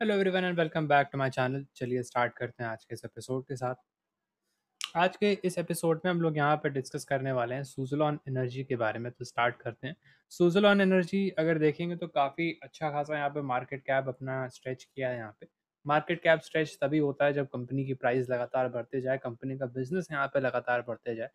Hello everyone and welcome back to my channel चलिए start करते हैं आज के इस एपिसोड के साथ। आज के इस एपिसोड में हम लोग यहाँ पे डिस्कस करने वाले हैं सुजलॉन एनर्जी के बारे में तो स्टार्ट करते हैं। सुजलॉन एनर्जी अगर देखेंगे तो काफ़ी अच्छा खासा यहाँ पे मार्केट कैप अपना स्ट्रेच किया है यहाँ पे। मार्केट कैप स्ट्रेच तभी होता है जब कंपनी की प्राइस लगातार बढ़ते जाए कंपनी का बिज़नेस यहाँ पे लगातार बढ़ते जाए।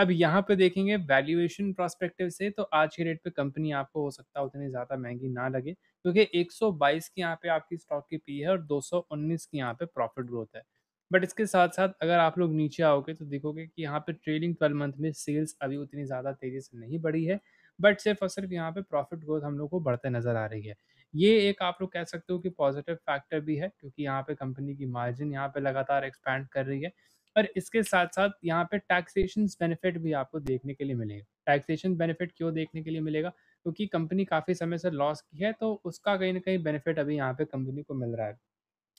अब यहाँ पे देखेंगे वैल्यूएशन प्रोस्पेक्टिव से तो आज की रेट पे कंपनी आपको हो सकता है उतनी ज़्यादा महँगी ना लगे, क्योंकि 122 की यहाँ पे आपकी स्टॉक की पी है और 219 की यहाँ पे प्रॉफिट ग्रोथ है। बट इसके साथ साथ अगर आप लोग नीचे आओगे तो देखोगे कि यहाँ पे ट्रेलिंग ट्वेल्व मंथ में सेल्स अभी उतनी ज़्यादा तेज़ी से नहीं बढ़ी है बट सिर्फ़ और सिर्फ़ यहाँ पे प्रॉफिट ग्रोथ हम लोग को बढ़ते नज़र आ रही है। ये एक आप लोग कह सकते हो कि पॉजिटिव फैक्टर भी है, क्योंकि यहाँ पे कंपनी की मार्जिन यहाँ पे लगातार एक्सपैंड कर रही है। और इसके साथ-साथ यहाँ पे टैक्सेशन बेनिफिट भी आपको देखने के लिए मिलेगा। टैक्सेशन बेनिफिट क्यों देखने के लिए मिलेगा? क्योंकि कंपनी काफ़ी समय से लॉस की है, तो उसका कहीं ना कहीं बेनिफिट अभी यहाँ पे कंपनी को मिल रहा है।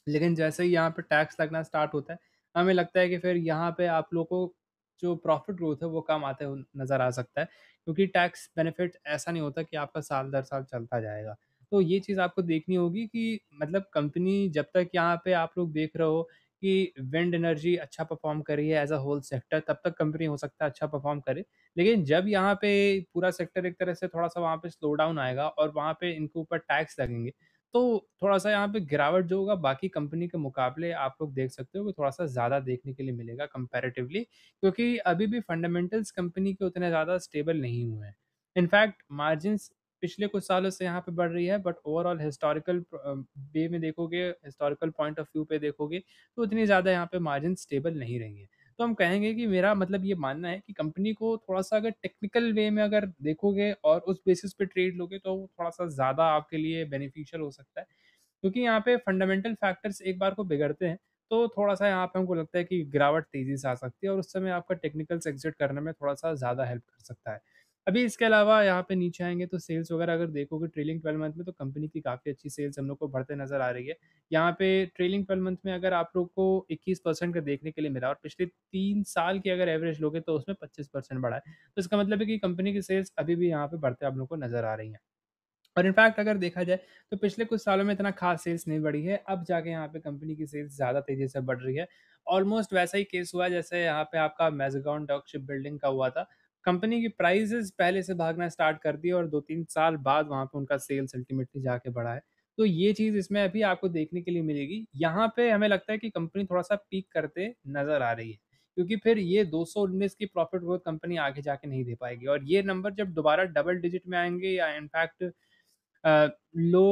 लेकिन जैसे ही यहाँ पे टैक्स लगना स्टार्ट होता है, हमें लगता है कि फिर यहाँ पे आप लोगों को जो प्रॉफिट ग्रोथ है, वो कम आते नज़र आ सकता है। क्योंकि टैक्स बेनिफिट ऐसा नहीं होता कि आपका साल दर साल चलता जाएगा। तो ये चीज़ आपको देखनी होगी कि मतलब कंपनी जब तक यहाँ पे आप लोग देख रहे हो कि विंड एनर्जी अच्छा परफ़ॉर्म कर रही है एज़ अ होल सेक्टर, तब तक कंपनी हो सकता है अच्छा परफ़ॉर्म करे। लेकिन जब यहाँ पे पूरा सेक्टर एक तरह से थोड़ा-सा वहाँ पे स्लो डाउन आएगा और वहाँ पे इनके ऊपर टैक्स लगेंगे, तो थोड़ा-सा यहाँ पे गिरावट जो होगा बाकी कंपनी के मुकाबले आप लोग देख सकते हो कि थोड़ा-सा ज़्यादा देखने के लिए मिलेगा कंपैरेटिवली क्योंकि अभी भी फंडामेंटल्स कंपनी के उतने ज़्यादा स्टेबल नहीं हुए हैं। इनफैक्ट मार्जिन्स पिछले कुछ सालों से यहाँ पे बढ़ रही है बट ओवरऑल हिस्टोरिकल वे में देखोगे, हिस्टोरिकल पॉइंट ऑफ़ व्यू पे देखोगे, तो उतनी ज़्यादा यहाँ पे मार्जिन स्टेबल नहीं रही है। तो हम कहेंगे कि मेरा मतलब ये मानना है कि कंपनी को थोड़ा-सा अगर टेक्निकल वे में अगर देखोगे और उस बेसिस पे ट्रेड लोगे तो थोड़ा-सा ज़्यादा आपके लिए बेनिफिशियल हो सकता है। क्योंकि यहाँ पे फंडामेंटल फैक्टर्स एक बार को बिगड़ते हैं, तो थोड़ा-सा यहाँ पे हमको लगता है कि गिरावट तेज़ी से आ सकती है और उस समय आपका टेक्निकल्स एग्ज़िट करने में थोड़ा-सा ज़्यादा हेल्प कर सकता है। अभी इसके अलावा यहाँ पे नीचे आएँगे तो सेल्स वगैरह अगर देखोगे ट्रेलिंग 12 मंथ में तो कंपनी की काफ़ी अच्छी सेल्स हम लोग को बढ़ते नज़र आ रही है। यहाँ पे ट्रेलिंग 12 मंथ में अगर आप लोग को 21% का देखने के लिए मिला और पिछले 3 साल की अगर एवरेज लोगे तो उसमें 25% बढ़ा है। तो इसका मतलब है कि कंपनी की सेल्स अभी भी यहाँ पे बढ़ते आप लोग को नज़र आ रही हैं। और इनफैक्ट अगर देखा जाए तो पिछले कुछ सालों में इतना खास सेल्स नहीं बढ़ी है। अब जाके यहाँ पे कंपनी की सेल्स ज़्यादा तेज़ी से बढ़ रही है। ऑलमोस्ट वैसा ही केस हुआ जैसे यहाँ पे आपका मेज़ागॉन डॉक शिप बिल्डिंग का हुआ था। कंपनी की प्राइसेज़ पहले से भागना स्टार्ट कर दी और 2-3 साल बाद वहाँ पे उनका सेल्स अल्टीमेटली जाके बढ़ा है। तो ये चीज़ इसमें अभी आपको देखने के लिए मिलेगी। यहाँ पे हमें लगता है कि कंपनी थोड़ा-सा पीक करते नज़र आ रही है। क्योंकि फिर ये 219 की प्रॉफिट ग्रोथ कंपनी आगे जाके नहीं दे पाएगी और ये नंबर जब दोबारा डबल डिजिट में आएँगे या इनफैक्ट लो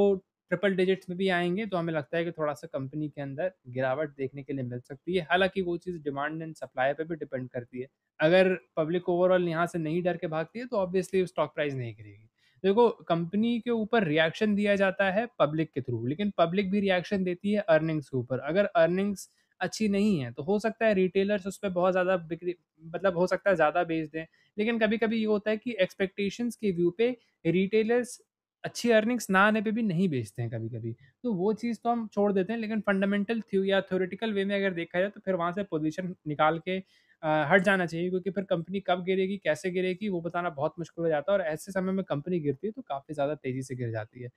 ट्रिपल डिजिट्स में भी आएँगे तो हमें लगता है कि थोड़ा-सा कंपनी के अंदर गिरावट देखने के लिए मिल सकती है। हालाँकि वो चीज़ डिमांड एंड सप्लाई पे भी डिपेंड करती है। अगर पब्लिक ओवरऑल यहाँ से नहीं डर के भागती है तो ऑब्वियसली स्टॉक प्राइस नहीं गिरेगी। देखो कंपनी के ऊपर रिएक्शन दिया जाता है पब्लिक के थ्रू, लेकिन पब्लिक भी रिएक्शन देती है अर्निंग्स के ऊपर। अगर अर्निंग्स अच्छी नहीं है तो हो सकता है रिटेलर्स उस पर बहुत ज़्यादा बिक्री मतलब हो सकता है ज़्यादा बेच दें। लेकिन कभी-कभी ये होता है कि एक्सपेक्टेशंस के व्यू पे रिटेलर्स अच्छी अर्निंग्स ना आने पे भी नहीं बेचते हैं कभी-कभी। तो वो चीज़ तो हम छोड़ देते हैं लेकिन फंडामेंटल थ्यू या थ्योरेटिकल वे में अगर देखा जाए तो फिर वहाँ से पोज़ीशन निकाल के अ, हट जाना चाहिए क्योंकि फिर कंपनी कब गिरेगी, कैसे गिरेगी वो बताना बहुत मुश्किल हो जाता है और ऐसे समय में कंपनी गिरती है तो काफ़ी ज़्यादा तेज़ी से गिर जाती है।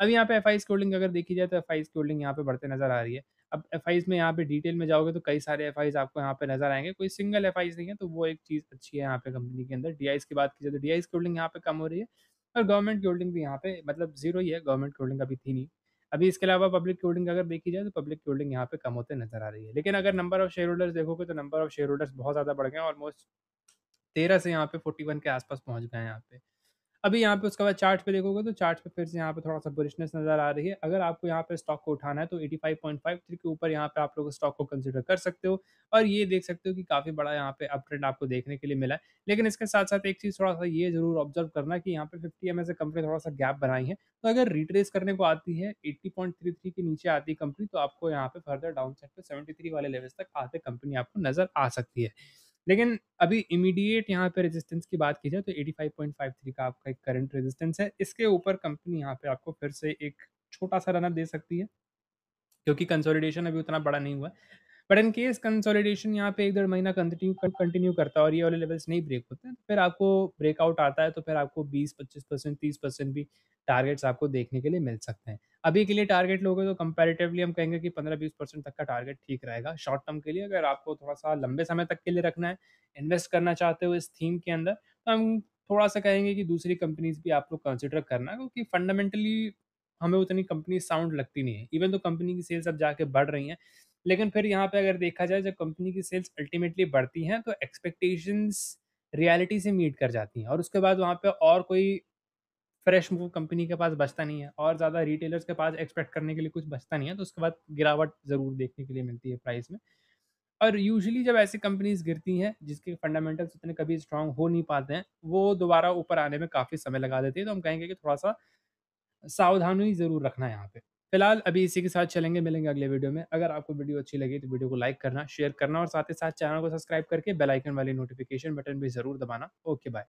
अब यहाँ पे एफ़ आई होल्डिंग अगर देखी जाए तो एफआईज़ की होल्डिंग यहाँ पे बढ़ते नज़र आ रही है। अब एफआईज़ में यहाँ पे डिटेल में जाओगे तो कई सारे एफआईज़ आपको यहाँ पे नज़र आएँगे कोई सिंगल एफआईज़ नहीं है तो वो एक चीज़ अच्छी है यहाँ पे कंपनी के अंदर। डीआईज़ की बात की जाए तो की होल्डिंग यहाँ पे कम हो रही है। और गवर्नमेंट की होल्डिंग भी यहाँ पे मतलब ज़ीरो ही है, गवर्नमेंट की होल्डिंग अभी थी नहीं। अभी इसके अलावा पब्लिक की होल्डिंग अगर देखी जाए तो पब्लिक की होल्डिंग यहाँ पे कम होते नज़र आ रही है। लेकिन अगर नंबर ऑफ़ शेयर होल्डर्स देखोगे तो नंबर ऑफ़ शेयर होल्डर्स बहुत ज़्यादा बढ़ गए हैं ऑलमोस्ट 13 से यहाँ पे 41 के आस-पास पहुँच गए हैं यहाँ पे। अभी यहाँ पे उसके बाद चार्ट पे देखोगे तो चार्ट पे फिर से यहाँ पे थोड़ा-सा बुलिशनेस नज़र आ रही है। अगर आपको यहाँ पे स्टॉक को उठाना है तो 85.53 के ऊपर यहाँ पे आप लोग स्टॉक को कंसीडर कर सकते हो और ये देख सकते हो कि काफ़ी बड़ा यहाँ पे अप ट्रेंड आपको देखने के लिए मिला है। लेकिन इसके साथ-साथ एक चीज़ थोड़ा-सा ये ज़रूर ऑब्ज़र्व करना कि यहाँ पे फिफ्टी एम से कंपनी थोड़ा-सा गैप बनाई है। तो अगर रिट्रेस करने को आती है 80.33 के नीचे आती है कंपनी तो आपको यहाँ पे फर्दर डाउन साइड पे 73 वाले लेवल्स तक आते कंपनी आपको नज़र आ सकती है। लेकिन अभी इमीडिएट यहाँ पे रेजिस्टेंस की बात की जाए तो 85.53 का आपका एक करंट रेजिस्टेंस है। इसके ऊपर कंपनी यहाँ पे आपको फिर से एक छोटा-सा रन अप दे सकती है, क्योंकि कंसोलिडेशन अभी उतना बड़ा नहीं हुआ बट इन केस कंसोलिडेशन यहाँ पे एक डेढ़ महीना कंटिन्यू कंटिन्यू करता है और ये वाले लेवल्स नहीं ब्रेक होते हैं तो फिर आपको ब्रेकआउट आता है तो फिर आपको 20-25 परसेंट 30 परसेंट भी टारगेट्स आपको देखने के लिए मिल सकते हैं अभी के लिए टारगेट लोगे तो कंपैरेटिवली हम कहेंगे कि 15-20 परसेंट तक का टारगेट ठीक रहेगा। शॉर्ट टर्म के लिए अगर आपको थोड़ा सा लंबे समय तक के लिए रखना है इन्वेस्ट करना चाहते हो इस थीम के अंदर तो हम थोड़ा सा कहेंगे कि दूसरी कंपनीज़ भी आप लोग कंसिडर करना, क्योंकि फंडामेंटली हमें उतनी कंपनी साउंड लगती नहीं है। इवन तो कंपनी की सेल्स अब जाके बढ़ रही हैं, लेकिन फिर यहाँ पे अगर देखा जाए, जब कंपनी की सेल्स अल्टीमेटली बढ़ती हैं तो एक्सपेक्टेशंस रियलिटी से मीट कर जाती हैं और उसके बाद वहाँ पे और कोई फ्रेश मूव कंपनी के पास बचता नहीं है और ज़्यादा रिटेलर्स के पास एक्सपेक्ट करने के लिए कुछ बचता नहीं है तो उसके बाद गिरावट ज़रूर देखने के लिए मिलती है प्राइस में। और यूजुअली जब ऐसी कंपनीज़ गिरती हैं, जिसके फंडामेंटल्स उतने कभी स्ट्रांग हो नहीं पाते हैं, वो दोबारा ऊपर आने में काफ़ी समय लगा देती है तो हम कहेंगे कि थोड़ा सा सावधानी ज़रूर रखना है यहाँ पे। फ़िलहाल अभी इसी के साथ चलेंगे, मिलेंगे अगले वीडियो में। अगर आपको वीडियो अच्छी लगी तो वीडियो को लाइक करना शेयर करना और साथ ही साथ चैनल को सब्सक्राइब करके बेल आइकन वाली नोटिफिकेशन बटन भी ज़रूर दबाना। Okay bye